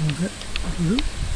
Okay. Mm -hmm.